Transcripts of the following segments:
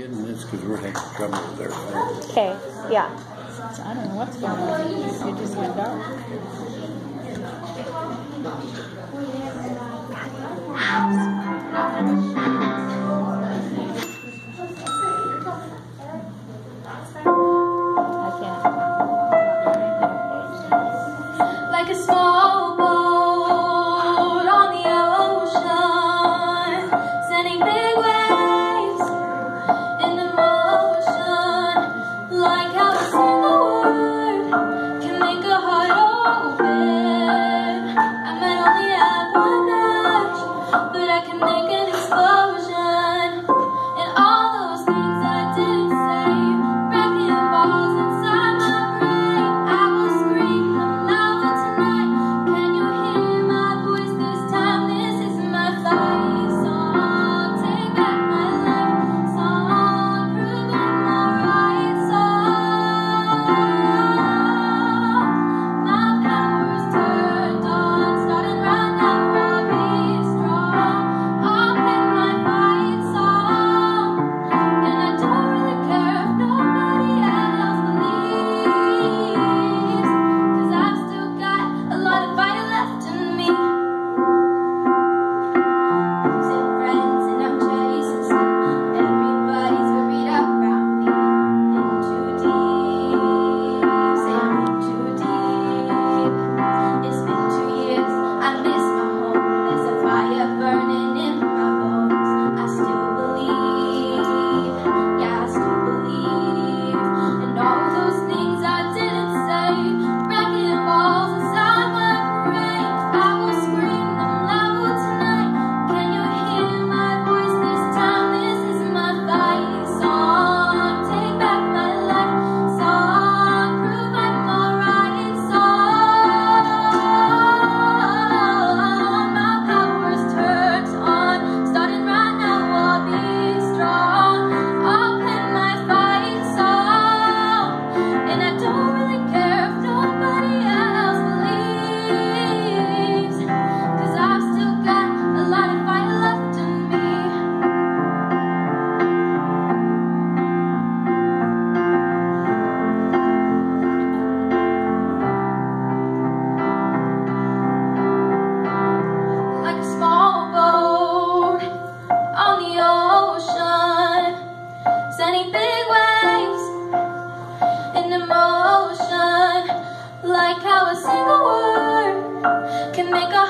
getting this because we're having trouble with our phone. Okay, yeah. I don't know what's going on. It just went dark.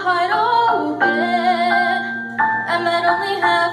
heart open. I might only have.